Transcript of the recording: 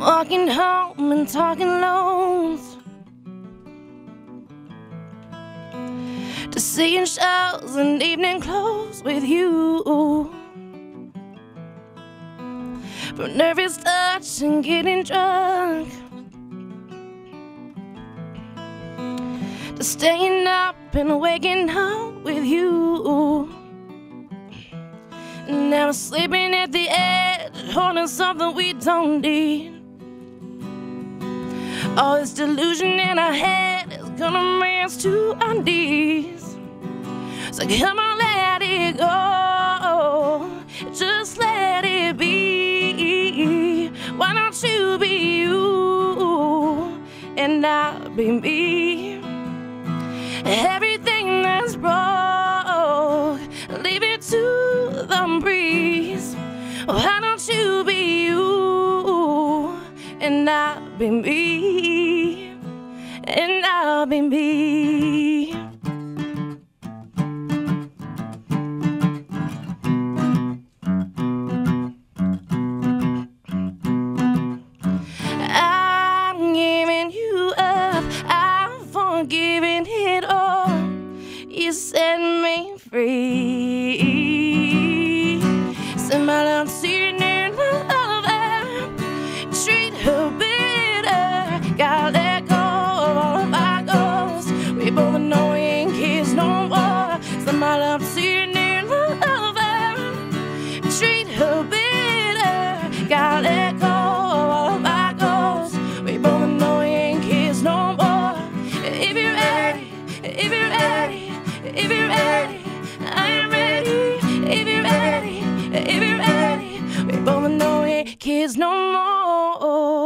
Walking home and talking loans. To seeing shows and evening clothes with you. From nervous touch and getting drunk. To staying up and waking up with you. Now sleeping at the edge, holding something we don't need. All this delusion in our head is gonna bring us to our knees. So come on, let it go. Just let it be. Why don't you be you and I'll be me? Everything that's broke, leave it to the breeze. Why don't you be you and I'll be me? And I'll be me. I'm giving you up. I'm forgiving it all. You set me free. If you're ready, I am ready. If you're ready, if you're ready, we both know we ain't kids no more.